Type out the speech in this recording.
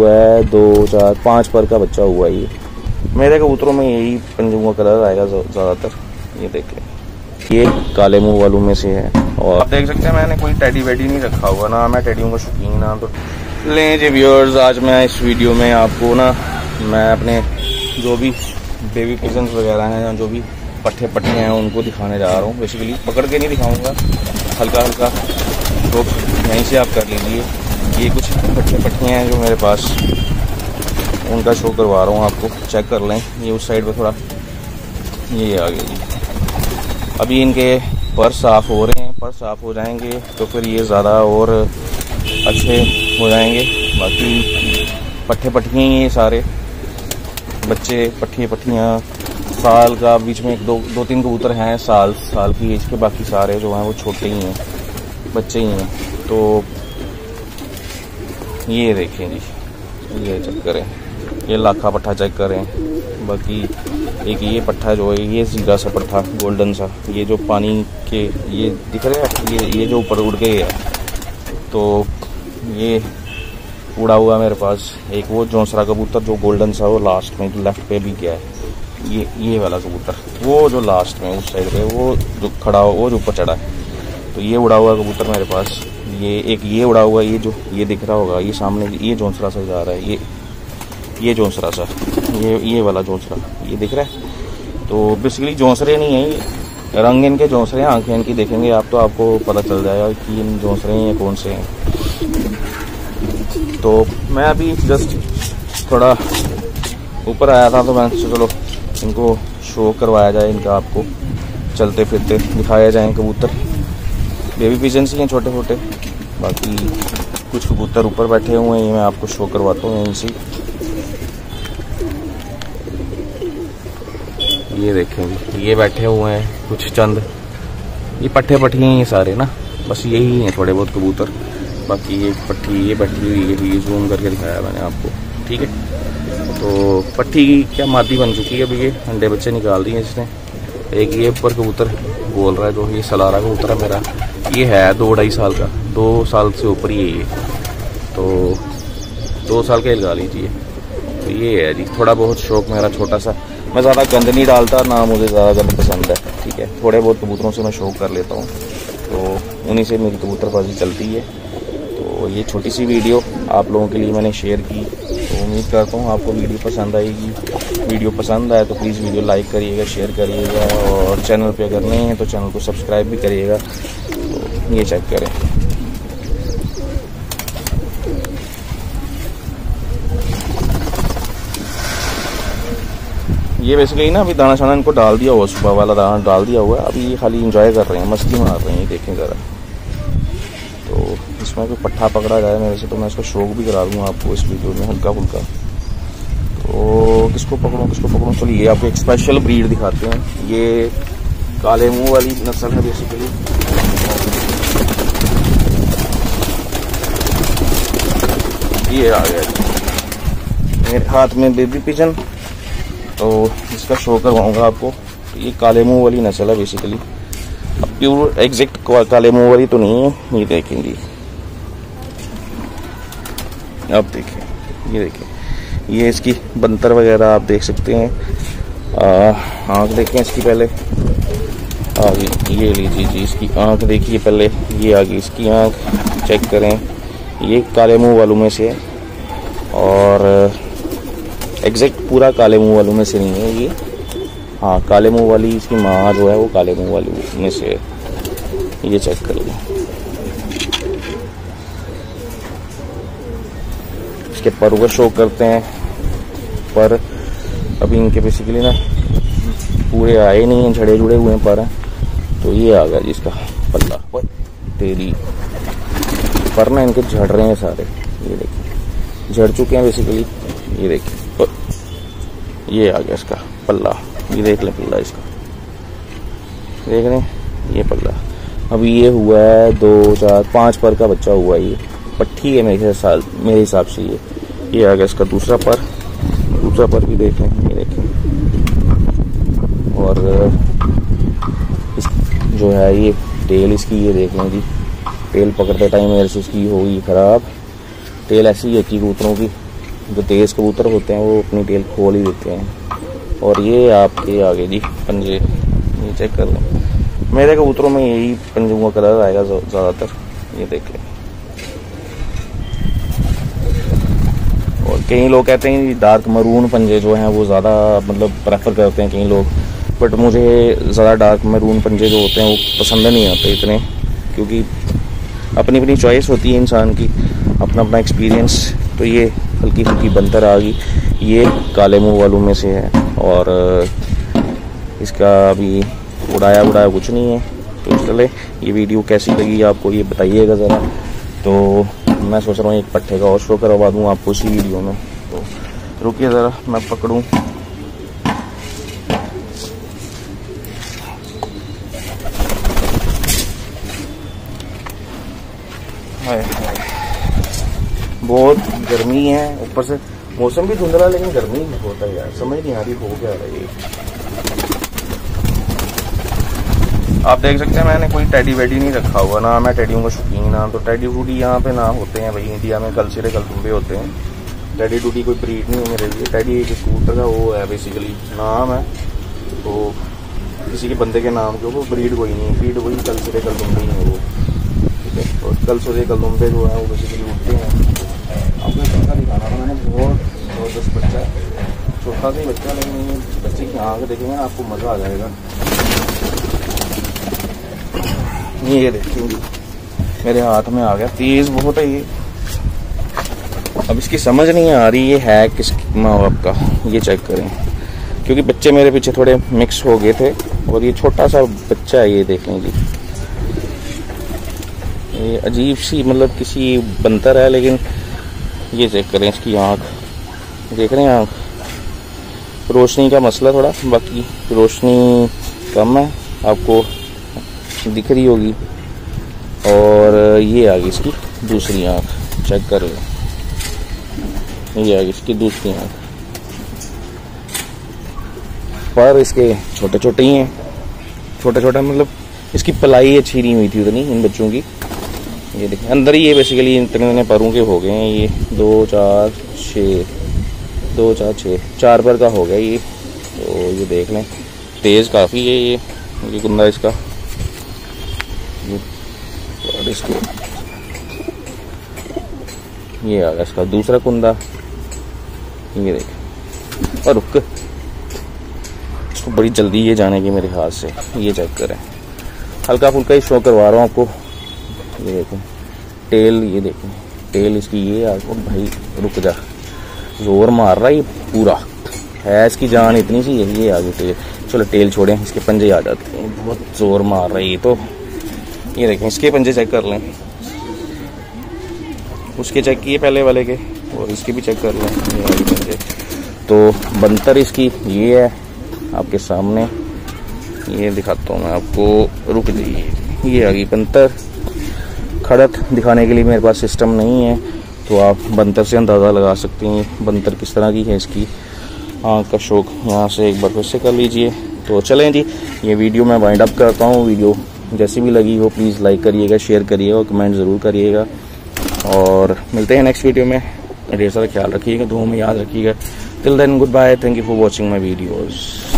हुआ है, दो, चार, पाँच पर का बच्चा हुआ है ये। मेरे कबूतरों में यही पंजों का कलर आएगा ज़्यादातर। ये देखें ये काले मुँह वालों में से है, और आप देख सकते हैं, मैंने कोई टेडी वेडी नहीं रखा हुआ, ना मैं टेडियों का शौकीन ना तो लें जी व्यूअर्स आज मैं इस वीडियो में आपको ना, मैं अपने जो भी बेबी पिजन्स वगैरह हैं, या जो भी पट्टे पट्टे हैं, उनको दिखाने जा रहा हूँ। बेसिकली पकड़ के नहीं दिखाऊँगा। हल्का हल्का तो यहीं से आप कर लीजिए। ये कुछ पट्टे पट्टियाँ हैं जो मेरे पास। उनका शो करवा रहा हूँ आपको। चेक कर लें। ये उस साइड पर थोड़ा। ये आ गया जी। अभी इनके पर साफ़ हो रहे हैं। पर साफ़ हो जाएँगे तो फिर ये ज़्यादा और अच्छे हो जाएँगे। बाकी पट्टे पट्टियाँ ये सारे। बच्चे पट्टी पट्टियाँ। साल का बीच में एक दो दो तीन कबूतर हैं साल साल की एज के बाकी सारे जो हैं वो छोटे ही हैं। बच्चे ही हैं। तो ये देखें जी, ये चेक करें। ये लाखा पट्ठा चेक करें। बाकी एक ये पट्ठा जो है, ये जीरा सा पट्ठा गोल्डन सा। ये जो पानी के, ये दिख रहे हैं? ये ये जो ऊपर उड़ के है। तो ये उड़ा हुआ मेरे पास। एक वो जौसरा कबूतर जो गोल्डन सा, वो लास्ट में लेफ़्ट पे भी गया है। ये ये वाला कबूतर। वो जो लास्ट में उस साइड पे, वो जो खड़ा हो, वो जो ऊपर चढ़ा है। तो ये उड़ा हुआ कबूतर मेरे पास। ये एक ये उड़ा हुआ, ये जो, ये दिख रहा होगा, ये सामने ये जोंसरा सा जा रहा है, ये ये जोंसरा सा, ये ये वाला जोंसरा, ये दिख रहा है? तो बेसिकली जोंसरे नहीं है ये। रंग इनके जोंसरे हैं, आँखें इनकी देखेंगे, आप तो आपको पता चल जाएगा कि इन जोंसरे हैं कौन से हैं। तो मैं अभी जस्ट थोड़ा ऊपर आया था तो मैं चलो इनको शो करवाया जाए, इनका आपको चलते फिरते दिखाया जाए कबूतर। बेबी पिजन्स ही हैं छोटे छोटे बाकी कुछ कबूतर ऊपर बैठे हुए हैं, ये मैं आपको शो करवाता हूँ यहीं से। ये देखें, ये बैठे हुए हैं कुछ चंद। ये पट्टे पट्टी हैं ये सारे ना, बस यही हैं थोड़े बहुत कबूतर। बाकी ये पट्टी ये बैठी हुई है ये जूम करके दिखाया मैंने आपको, ठीक है? तो पट्टी क्या मादी बन चुकी है अभी ये? अंडे बच्चे निकाल दिए इसने। एक ये ऊपर कबूतर बोल रहा है, जो ये सलारा कबूतर है मेरा, ये है दो ढाई साल का, दो साल से ऊपर ही है। ये तो दो साल का ही लगा लीजिए तो ये है जी, थोड़ा बहुत शौक मेरा छोटा सा। मैं ज़्यादा गंद नहीं डालता, ना मुझे ज़्यादा गंद पसंद है, ठीक है? थोड़े बहुत कबूतरों से मैं शौक कर लेता हूँ। तो उन्हीं से मेरी कबूतरबाजी चलती है। तो ये छोटी सी वीडियो आप लोगों के लिए मैंने शेयर की। तो उम्मीद करता हूँ आपको वीडियो पसंद आएगी। वीडियो पसंद आए तो प्लीज़ वीडियो लाइक करिएगा शेयर करिएगा और चैनल पे अगर नहीं है तो चैनल को सब्सक्राइब भी करिएगा। तो ये चेक करें। ये बेसिकली ना अभी दाना शाना इनको डाल दिया हुआ, सुबह वाला दाना डाल दिया हुआ है। अभी ये खाली इंजॉय कर रहे हैं, मस्ती मार रहे हैं देखें ज़रा। तो इसमें कोई पट्ठा पकड़ा जाए मेरे से तो मैं इसका शौक भी करा दूँगा आपको इस वीडियो में हल्का फुल्का तो किसको पकड़ो, किसको पकड़ूँ? चलिए आपको एक स्पेशल ब्रीड दिखाते हैं। ये काले मुँह वाली नस्ल है बेसिकली ये आ गया मेरे हाथ में बेबी पिजन तो इसका शो करवाऊँगा आपको। ये काले मुँह वाली नस्ल है बेसिकली अब प्योर एग्जैक्ट काले मुँह वाली तो नहीं है, ये देखेंगे। अब देखें, ये देखें। ये इसकी बंतर वगैरह आप देख सकते हैं। आँख देखें इसकी पहले। आ गई ये लीजिए जी इसकी आँख देखिए पहले। ये आ गई इसकी आँख चेक करें। ये काले मुँह वालों में से है। और एग्जैक्ट पूरा काले मुँह वालों में से नहीं है ये। हाँ काले मुँह वाली इसकी माँ जो है वो काले मुँह वाली में से है। ये चेक कर लो। इसके पर शो करते हैं। पर अभी इनके बेसिकली ना पूरे आए नहीं हैं झड़े जुड़े हुए हैं पर। तो ये आ गया जिसका पल्ला। तेरी। पर ना इनके झड़ रहे हैं सारे। ये देखिए। झड़ चुके हैं बेसिकली ये देखिए। ये आ गया इसका पल्ला। ये देख लें पल्ला इसका। देख रहे हैं ये पल्ला। अभी ये हुआ है दो, चार, पाँच पर का बच्चा हुआ ये। पट्टी है मेरे साल मेरे हिसाब से ये। ये आ गया इसका दूसरा पर। दूसरा पर भी देख लें ये देखें। और, इस, जो है ये टेल इसकी, ये देख लें जी। टेल पकड़ते टाइम से इसकी होगी ख़राब। टेल ऐसी ही है कबूतरों की, जो तेज़ कबूतर होते हैं, वो अपनी टेल खोल ही देते हैं। और ये आपके आगे जी, पंजे, ये चेक कर लें। मेरे कबूतरों में यही पंजों का कलर आएगा ज़्यादातर, ये देख लें और कई लोग कहते हैं डार्क मरून पंजे जो हैं वो ज़्यादा मतलब प्रेफर करते हैं कई लोग बट मुझे ज़्यादा डार्क मरून पंजे जो होते हैं वो पसंद नहीं आते इतने, क्योंकि अपनी अपनी चॉइस होती है इंसान की, अपना अपना एक्सपीरियंस तो ये हल्की हल्की बनतर आ गई। ये काले मुँह वालों में से है और इसका अभी उड़ाया उड़ाया कुछ नहीं है। तो चले, ये वीडियो कैसी लगी आपको ये बताइएगा ज़रा। तो मैं सोच रहा हूँ एक पट्टे का और शो करवा दूँ, आपको उसी वीडियो में। तो रुकिए ज़रा, मैं पकड़ूँ। बहुत गर्मी है, ऊपर से मौसम भी धुंधला, लेकिन गर्मी बहुत है यार, समझ नहीं आ रही, हो क्या रही आप देख सकते हैं, मैंने कोई टैडी वेडी नहीं रखा हुआ, ना मैं टेडियों का शौकीन ना तो टैडी वूडी यहाँ पे ना होते हैं भाई इंडिया में कल सिरे कल तुम्बे होते हैं। टैडी टूडी कोई ब्रीड नहीं है मेरे लिए। टेडी एक स्कूटर का वो है बेसिकली नाम है। तो किसी के बंदे के नाम के वो ब्रीड कोई नहीं ब्रीड वही कल सिरे कल तुम्बे ही है वो। ठीक है? और कल सुरे कल तुम्बे जो है, वो बेसिकली उठते हैं। आपने बच्चा दिखाना था मैंने, बहुत ज़बरदस्त बच्चा है। छोटा सा ही बच्चा, लेकिन बच्चे की आँख देखेंगे, आपको मज़ा आ जाएगा। ये देखेंगे मेरे हाथ में आ गया। तेज बहुत है ये। अब इसकी समझ नहीं आ रही ये है किस माँ बाप का। ये चेक करें। क्योंकि बच्चे मेरे पीछे थोड़े मिक्स हो गए थे। और ये छोटा सा बच्चा है ये देखें जी। ये अजीब सी मतलब किसी बनतर है, लेकिन ये चेक करें इसकी आँख। देख रहे हैं आँख रोशनी का मसला थोड़ा। बाकी रोशनी कम है। आपको दिख रही होगी। और ये आ गई इसकी दूसरी आँख चेक कर लो। ये आ गई इसकी दूसरी आँख। पर इसके छोटे छोटे ही हैं। छोटे छोटे मतलब इसकी पलाई अच्छी नहीं हुई थी उतनी इन बच्चों की। ये देखें अंदर ही ये बेसिकली इतने इतने परों के हो गए हैं ये। दो, चार छः दो, चार छः चार पर का हो गया ये। तो ये देख लें, तेज़ काफ़ी है ये। कुंदा इसका। और इसको। ये आ गया इसका दूसरा कुंदा। ये देख। और रुक। इसको बड़ी जल्दी ये जाने की मेरे हाथ से। ये चेक करें। हल्का फुल्का ही शो करवा रहा हूँ आपको। ये देखो। टेल ये देखो। टेल इसकी ये आ भाई, रुक जा। ज़ोर मार रहा है ये पूरा। है इसकी जान इतनी सी है ये गई टेल चलो टेल छोड़े। इसके पंजे आ जाते हैं। बहुत ज़ोर मार रहा है तो। ये देखें, इसके पंजे चेक कर लें। उसके चेक किए पहले वाले के, और इसके भी चेक कर लें पंजे। तो बंतर इसकी ये है, आपके सामने। ये दिखाता हूँ मैं आपको, रुक जाइए। ये आ गई बंतर। खड़त दिखाने के लिए मेरे पास सिस्टम नहीं है तो आप बंतर से अंदाज़ा लगा सकते हैं बंतर किस तरह की है इसकी। आँख का शौक यहाँ से एक बार फिर से कर लीजिए। तो चलें जी, ये वीडियो मैं वाइंड अप करता हूँ वीडियो जैसी भी लगी हो प्लीज़ लाइक करिएगा शेयर करिएगा और कमेंट ज़रूर करिएगा। और मिलते हैं नेक्स्ट वीडियो में। ढेर सारा ख्याल रखिएगा, दो में याद रखिएगा। Till then goodbye thank you for watching my videos